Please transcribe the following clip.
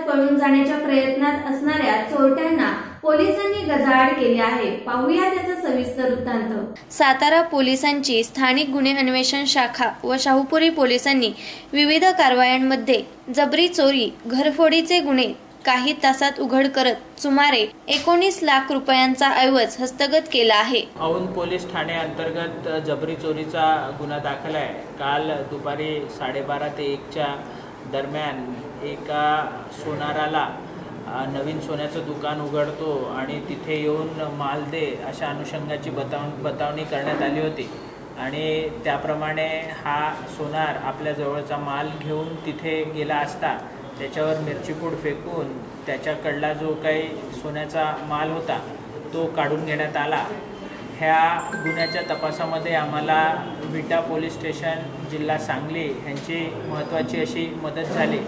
जाण्याच्या प्रयत्नात असणाऱ्या चोरट्यांना पोलिसांनी गजाआड केले आहे. पाहूया त्याचा सविस्तर वृत्तांत. सातारा पोलिसांची स्थानिक गुन्हे अन्वेषण शाखा व शाहूपुरी पोलिसांनी विविध कारवायांमध्ये जबरी चोरी घरफोडीचे गुन्हे काही तासात उघड करत सुमारे एकोणीस लाख रुपयांचा ऐवज हस्तगत केला आहे. औंध पोलीस ठाणे अंतर्गत जबरी चोरीचा गुन्हा दाखल आहे. काल दुपारी साडेबारा ते एकच्या दरम्यान एका सोनाराला नवीन सोन्याचं दुकान उघडतो आणि तिथे येऊन माल दे अशा अनुषंगाची बताव बतावणी करण्यात आली होती. आणि त्याप्रमाणे हा सोनार आपल्या जवळचा माल घेऊन तिथे गेला असता त्याच्यावर मिरचीपूड फेकून त्याच्याकडला जो काही सोन्याचा माल होता तो काढून घेण्यात आला. ह्या गुन्ह्याच्या तपासामध्ये आम्हाला विटा पोलीस स्टेशन जिल्हा सांगली ह्यांची महत्त्वाची अशी मदत झाली.